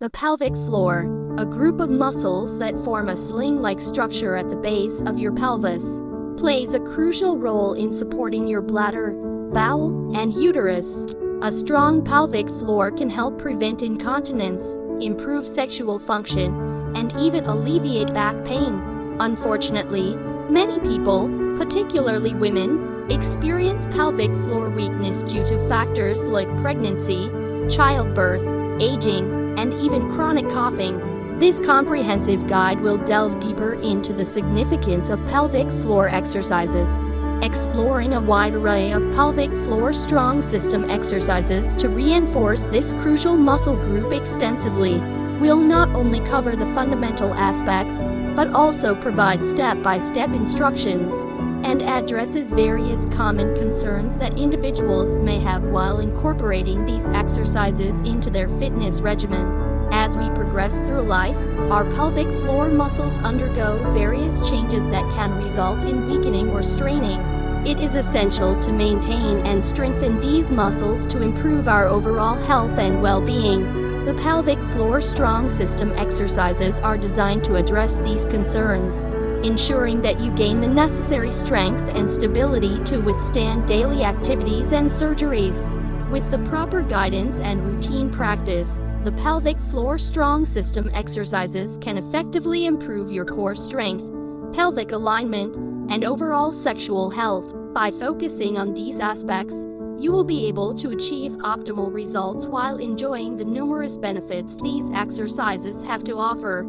The pelvic floor, a group of muscles that form a sling-like structure at the base of your pelvis, plays a crucial role in supporting your bladder, bowel, and uterus. A strong pelvic floor can help prevent incontinence, improve sexual function, and even alleviate back pain. Unfortunately, many people, particularly women, experience pelvic floor weakness due to factors like pregnancy, childbirth, aging, and even chronic coughing. This comprehensive guide will delve deeper into the significance of pelvic floor exercises, exploring a wide array of pelvic floor strong system exercises to reinforce this crucial muscle group extensively. We'll not only cover the fundamental aspects, but also provide step-by-step instructions and addresses various common concerns that individuals may have while incorporating these exercises into their fitness regimen. As we progress through life, our pelvic floor muscles undergo various changes that can result in weakening or straining. It is essential to maintain and strengthen these muscles to improve our overall health and well-being. The pelvic floor strong system exercises are designed to address these concerns ensuring that you gain the necessary strength and stability to withstand daily activities and surgeries. With the proper guidance and routine practice, the pelvic floor strong system exercises can effectively improve your core strength, pelvic alignment, and overall sexual health. By focusing on these aspects, you will be able to achieve optimal results while enjoying the numerous benefits these exercises have to offer.